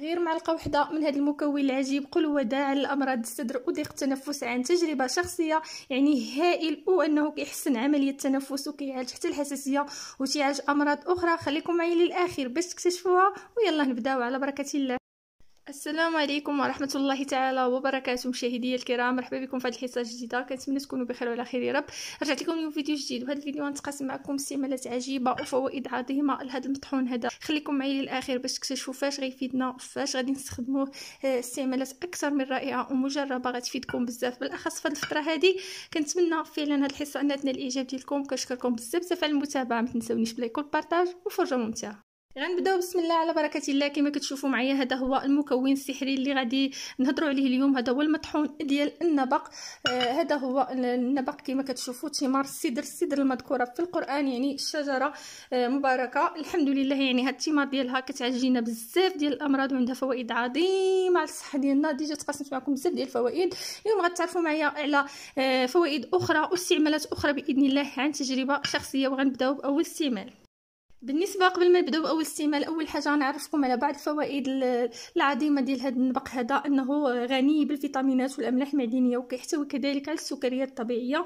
غير معلقة واحدة من هذا المكون العجيب. قل وداع لامراض الصدر وضيق التنفس عن تجربة شخصية يعني هائل وأنه كيحسن عملية التنفس وكيعالج حتى الحساسية وتيعالج أمراض أخرى. خليكم معي للآخر باش تكتشفوها. ويلا نبدأو على بركة الله. السلام عليكم ورحمة الله تعالى وبركاته مشاهدي الكرام مرحبا بكم في هذه الحصة الجديدة. كنتمنى تكونوا بخير وعلى خير يا رب. رجعت لكم اليوم فيديو جديد وهذا الفيديو غنتقاسم معكم استعمالات عجيبة وفوائد عظيمة لهذا المطحون هذا. خليكم معي للآخر باش تكتشفوا فاش غيفيدنا فاش غادي نستخدموه استعمالات أكثر من رائعة ومجربة غتفيدكم بزاف. بالأخص في هذه الفترة هذه كنتمنى فعلا هذه الحصة أنها تنال الاعجاب ديالكم. كنشكركم بزاف بزاف على المتابعة ما تنساونيش ب like وال partage وفرجة ممتعة. غنبداو بسم الله على بركة الله. كما كتشوفوا معايا هذا هو المكون السحري اللي غادي نهضروا عليه اليوم. هذا هو المطحون ديال النبق. آه هذا هو النبق. كما كتشوفوا ثمار السدر السدر المذكورة في القرآن يعني الشجره آه مباركة. الحمد لله يعني هاد الثمار ديالها كتعالجينا بزاف ديال الأمراض وعندها فوائد عظيمة على الصحة ديالنا. déjà تقاسمت معكم بزاف ديال الفوائد. اليوم غتعرفوا معايا على آه فوائد أخرى واستعمالات أخرى بإذن الله عن تجربة شخصية وغنبداو بأول استعمال. بالنسبة قبل ما نبداو بأول استعمال اول حاجة نعرفكم على بعض الفوائد العظيمة ديال هذا النبق هذا إنه غني بالفيتامينات والأملاح المعدنية وكيحتوي كذلك على السكريات الطبيعية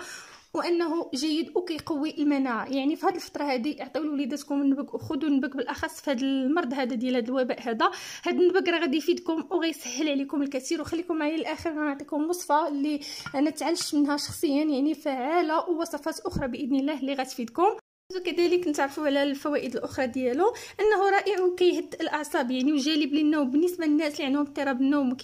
وإنه جيد وكيقوي المناعة. يعني في هذه الفترة هذه عطيو لوليداتكم النبق وخذوا النبق بالأخص في هذا المرض هذا ديال هذا الوباء هذا. هذا النبق راه غادي يفيدكم وغيسهل عليكم الكثير. وخليكم معايا للاخر غنعطيكم وصفة اللي أنا تعلمت منها شخصيا يعني فعالة ووصفات أخرى بإذن الله اللي غتفيدكم. وكذلك نتعرفوا على الفوائد الاخرى ديالو انه رائع وكيهد الاعصاب يعني وجالب للنوم بالنسبة للناس اللي عندهم اضطراب النوم ما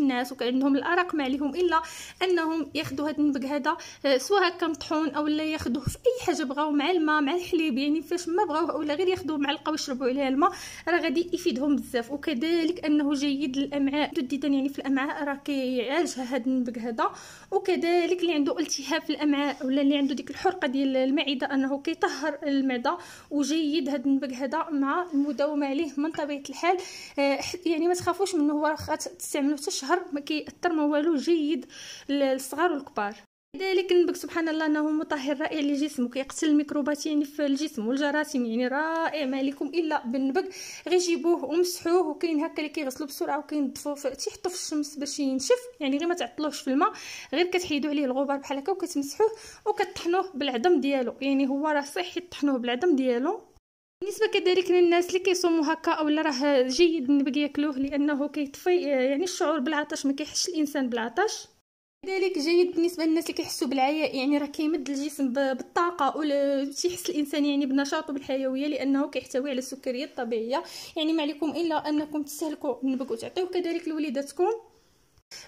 الناس وعندهم الارق ما عليهم الا انهم ياخذوا هذا النبق هذا آه، سواء هكا مطحون أو لا ياخذوه في اي حاجة بغاو مع الماء مع الحليب يعني فاش ما بغاو ولا غير ياخذوه معلقه ويشربوا عليها الماء راه غادي يفيدهم بزاف وكذلك انه جيد للامعاء تحديدا يعني في الامعاء راه كيعالجها هذا النبق هذا وكذلك اللي عنده التهاب في الامعاء ولا اللي عنده ديك الحرقه ديال المعده انه كيطهر المعده وجيد هذا النبق هذا مع المداومة عليه من طبيعة الحال. آه، يعني ما تخافوش منه هو تستعملوه حتى شهر ما كيأثر ما والو جيد للصغار والكبار. كذلك النبق سبحان الله أنه مطهر رائع للجسم وكيقتل الميكروبات يعني في الجسم والجراثيم يعني رائع ما عليكم إلا بالنبق غير جيبوه ومسحوه وكاين هكا اللي كيغسلوا بسرعة وكينظفوا تيحطوا في الشمس باش ينشف يعني غير ما تعطلوش في الماء غير كتحيدوا عليه الغبار بحال هكا وكتمسحوه وكطحنوه بالعظم ديالو. يعني هو راه صحي طحنوه بالعظم ديالو. بالنسبة كذلك للناس اللي كيصوموا هكا اولا راه جيد النبق ياكلوه لأنه كيطفي يعني الشعور بالعطش ما كيحسش الإنسان بالعطش. كذلك جيد بالنسبة للناس اللي كيحسوا بالعياء يعني راه كيمد الجسم بالطاقة ولا تيحس الإنسان يعني بالنشاط وبالحيويه لأنه كيحتوي على السكريات الطبيعية. يعني ما عليكم إلا أنكم تستهلكوا النبق وتعطيوه كذلك لوليداتكم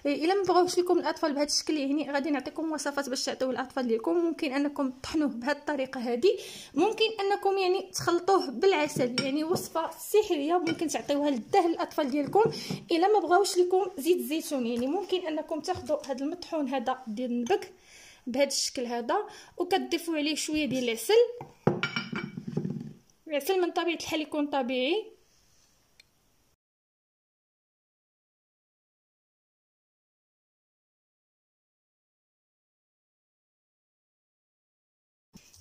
إلا ما بغاوش لكم الأطفال بهذا الشكل يعني غادي نعطيكم وصفات باش تعطيو الأطفال ديالكم ممكن أنكم تطحنوه بهذه الطريقة هذه. ممكن أنكم يعني تخلطوه بالعسل يعني وصفة سحريه ممكن تعطيوها للدهن الأطفال ديالكم. إلا ما بغاوش لكم زيت الزيتون يعني ممكن أنكم تاخذوا هذا المطحون هذا ديال النبق بهذا الشكل هذا وكتضيفوا عليه شوية ديال العسل. العسل من طبيعة الحال يكون طبيعي.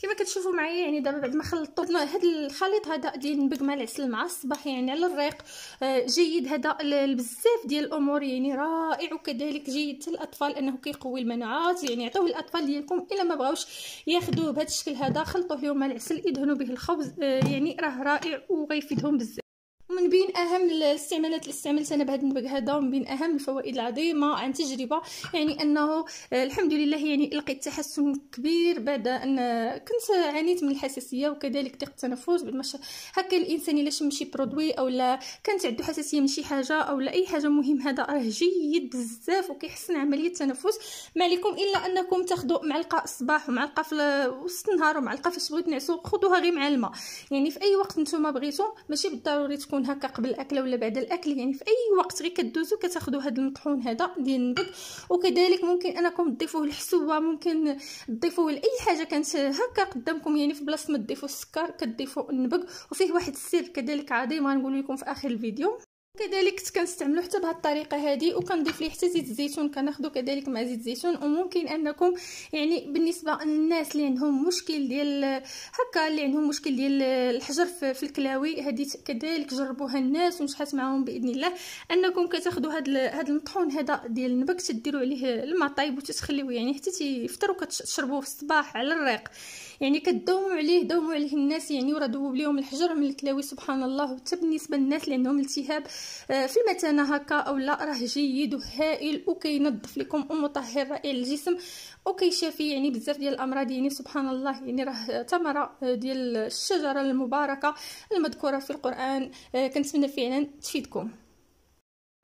كما كتشوفوا معايا يعني دابا بعد ما خلطنا هذا الخليط هذا ديال النبق مع العسل مع الصباح يعني على الريق آه، جيد. هذا بزاف ديال الأمور يعني رائع وكذلك جيد للاطفال أنه كيقوي المناعات يعني عطوه للاطفال ديالكم إلا ما بغاوش ياخذوه بهذا الشكل هذا خلطوه لهم مع العسل يدهنوا به الخبز آه، يعني راه رائع وغيفيدهم بزاف. ومن بين أهم الاستعمالات اللي استعملت أنا بهذا النبق هذا ومن بين أهم الفوائد العظيمة عن تجربة يعني أنه الحمد لله يعني لقيت تحسن كبير بعد أن كنت عانيت من الحساسية وكذلك ضيق التنفس بالمش هكا الإنسان إلا شم شي برودوي أو لا كانت عنده حساسية من شي حاجة أو لا أي حاجة مهم هذا راه جيد بزاف وكيحسن عملية التنفس. ما عليكم إلا أنكم تاخذوا معلقة الصباح ومعلقة في وسط النهار ومعلقة فاش بغيتوا تنعسوا خذوها غير مع الماء. يعني في أي وقت نتوما بغيتوا ماشي بالضروري تكون تكون هكا قبل الأكلة ولا بعد الأكل يعني في أي وقت غير كدوزو كتاخذوا هذا المطحون هذا ديال النبت وكذلك ممكن أنكم تضيفوه الحسوه ممكن تضيفوه لأي حاجة كانت هكا قدامكم يعني في بلاصة ما تضيفوا السكر كتضيفوا النبق وفيه واحد السر كذلك عظيم غنقول لكم في آخر الفيديو. كذلك كنستعملو حتى بهذه الطريقة هذه وكنضيف ليه حتى زيت الزيتون. كناخذو كذلك مع زيت الزيتون وممكن أنكم يعني بالنسبة للناس اللي عندهم مشكل ديال هكا اللي عندهم مشكل ديال الحجر في الكلاوي هذه كذلك جربوها الناس ونجحت معاهم بإذن الله. أنكم كتاخذوا هذا هذا المطحون هذا ديال النبك تديروا عليه الماء طايب وتتخليوه يعني حتى تيفطر وكتشربوه في الصباح على الريق. يعني كدوموا عليه دوموا عليه الناس يعني وراه دوب ليهم الحجر من الكلاوي سبحان الله حتى بالنسبة للناس اللي عندهم التهاب آه، في المثانه هكا أو لا راه جيد وهائل وكينظف لكم ومطهر رائع للجسم وكيشافي يعني بزاف ديال الأمراض يعني سبحان الله يعني راه ثمره ديال الشجرة المباركة المذكورة في القرآن. آه، كنتمنى فعلا تفيدكم.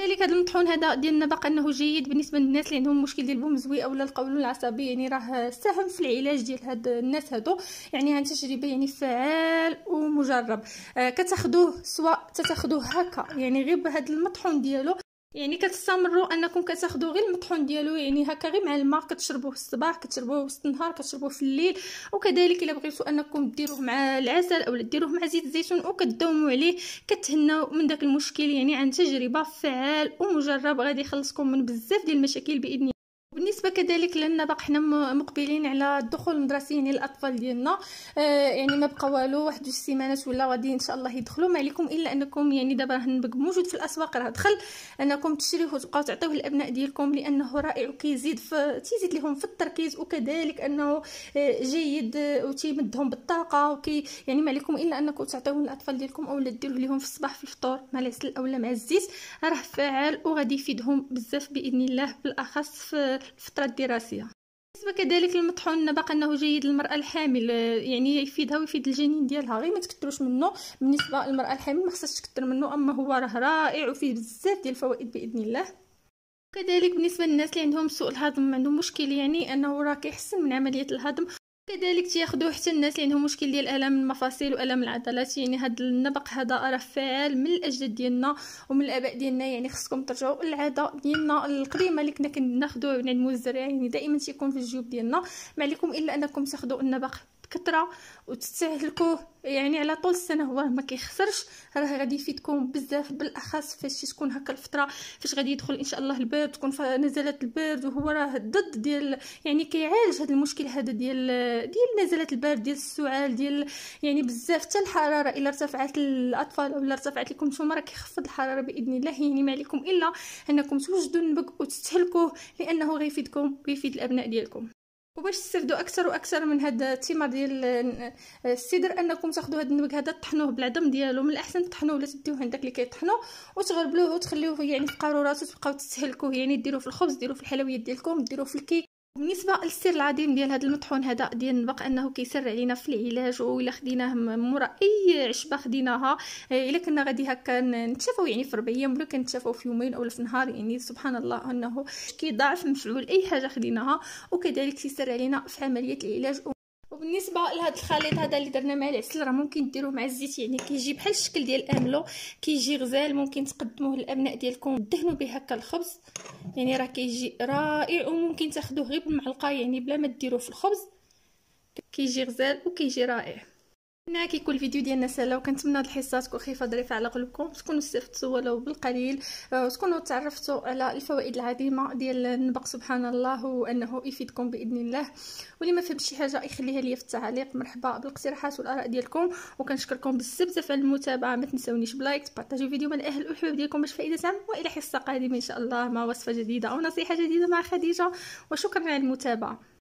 كذلك هذا المطحون هذا ديال النبق أنه جيد بالنسبة للناس اللي عندهم مشكل ديال البومزوي اولا القولون العصبي يعني راه ساهم في العلاج ديال هاد الناس هادو. يعني عن تجربه يعني فعال ومجرب. آه كتاخذوه سواء تتاخذوه هكا. يعني غير بهذا المطحون ديالو. يعني كتستمروا أنكم كتاخذوا غير المطحون ديالو يعني هكا غير مع الماء كتشربوه الصباح كتشربوه وسط النهار كتشربوه في الليل وكذلك إلا بغيتوا أنكم ديروه مع العسل أو ديروه مع زيت الزيتون وكتداوموا عليه كتهناو من داك المشكل. يعني عن تجربة فعال ومجرب غادي يخلصكم من بزاف ديال المشاكل بإذن بالنسبة كذلك لنا باقي حنا مقبلين على الدخول المدرسي يعني الأطفال ديالنا. آه يعني ما بقى والو واحد جوج سيمانات ولا غادي إن شاء الله يدخلوا. ما عليكم إلا أنكم يعني دابا راه موجود في الأسواق راه دخل. أنكم تشريوه وتبقاو تعطيوه للأبناء ديالكم لأنه رائع وكيزيد في تيزيد لهم في التركيز وكذلك أنه آه جيد وتيمدهم بالطاقة وكي يعني ما عليكم إلا أنكم تعطيوه للأطفال ديالكم اولا ديروه لهم في الصباح في الفطور. مع العسل اولا مع الزيت راه فعال وغادي يفيدهم بزاف بإذن الله بالأخص في الفترة الدراسية. بالنسبة كذلك للمطحون النبق أنه جيد للمرأة الحامل يعني يفيدها ويفيد الجنين ديالها غير ما تكثروش منه. بالنسبة للمرأة الحامل ما خصهاش تكثر منه أما هو راه رائع وفيه بزاف ديال الفوائد بإذن الله. كذلك بالنسبة للناس اللي عندهم سوء الهضم عندهم مشكل يعني أنه راه كيحسن من عملية الهضم. كذلك تياخذوه حتى الناس اللي عندهم مشكل ديال الام المفاصل والام العضلات يعني هذا النبق هذا راه فعال من الأجداد ديالنا ومن الآباء ديالنا يعني خصكم ترجعوا للعادة ديالنا القديمة اللي كنا كناخذوه من المزرع يعني دائما تيكون في الجيوب ديالنا. ما عليكم إلا أنكم تاخذوا النبق. بكثره وتستهلكوه يعني على طول السنة هو ما كيخسرش. راه غادي يفيدكم بزاف بالأخص فاش تكون هكا الفترة فاش غادي يدخل إن شاء الله البرد تكون نزلات البرد وهو راه ضد ديال يعني كيعالج هذا المشكل هذا ديال ديال نزلات البرد ديال السعال ديال يعني بزاف حتى الحرارة. إلا ارتفعت الأطفال ولا ارتفعت لكم نتوما راه كيخفض الحرارة بإذن الله. يعني ما عليكم إلا أنكم توجدوا النبق وتستهلكوه لأنه غيفيدكم ويفيد الأبناء ديالكم. وباش تستافدوا أكثر وأكثر من هذا الثمار ديال السدر أنكم تاخذوا هذا النبق هذا تطحنوه بالعظم ديالو من الأحسن تطحنوه ولا تديوه عندك اللي كيطحنوه وتغربلوه وتخليوه يعني في قارورات وتبقاو تستهلكوه يعني ديروه في الخبز ديروه في الحلويات ديالكم ديروه في الكيك. بالنسبة للسر العظيم ديال هذا المطحون هذا ديال النبق أنه كيسر علينا في العلاج وإلا خديناه مورا أي عشبة خديناها. آه، إلا كنا غادي هكا نتشافوا يعني في ربع أيام ولا كنتشافوا في يومين اولا في نهار يعني سبحان الله أنه كيضاعف مفعول أي حاجة خديناها. وكذلك كيسر علينا في عملية العلاج وبالنسبه لهذا الخليط هذا اللي درنا مع العسل راه ممكن ديروه مع الزيت يعني كيجي بحال الشكل ديال الاملو كيجي غزال ممكن تقدموه للأبناء ديالكم دهنوا به هكا الخبز يعني راه كيجي رائع وممكن تاخذوه غير بالمعلقة يعني بلا ما ديروه في الخبز كيجي غزال وكيجي رائع. هنا كيكون الفيديو ديالنا سهله وكنتمنى هاد الحصه تكون خفيفة ظريفة على قلوبكم تكونوا استفدتوا ولو بالقليل. آه، وتكونوا تعرفتوا على الفوائد العظيمة ديال النبق سبحان الله وأنه يفيدكم بإذن الله. واللي ما فهمش شي حاجة يخليها لي في التعليق. مرحبا بالاقتراحات والآراء ديالكم وكنشكركم بزاف على المتابعة. ما تنساونيش بلايك تبارطاجيو الفيديو مع الأهل والحباب ديالكم باش فائدة عام وإلى حصة قادمة إن شاء الله مع وصفة جديدة أو نصيحة جديدة مع خديجة. وشكرا على المتابعة.